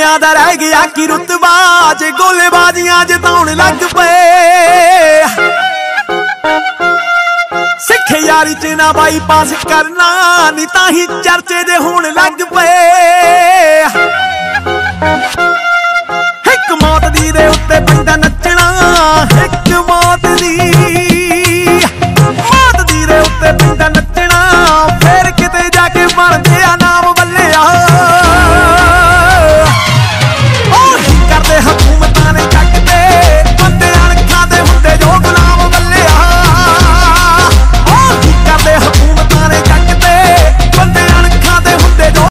ਨਿਆਣਿਆਂ ਦਾ ਰਹਿ ਗਿਆ ਕੀ ਰੁਤਬਾ ਜੇ ਗੋਲੇਬਾਜ਼ੀਆਂ ਜਿਤਾਉਣ ਲੱਗ ਪਏ। ਸਿੱਖ ਯਾਰੀ ਚ ਨਾ ਬਾਈਪਾਸ ਕਰਨਾ, ਨਹੀਂ ਤਾਂ ਹੀ ਚਰਚੇ ਦੇ ਹੋਣ ਲੱਗ ਪਏ। ਬੰਦਿਆਂ